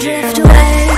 drift away.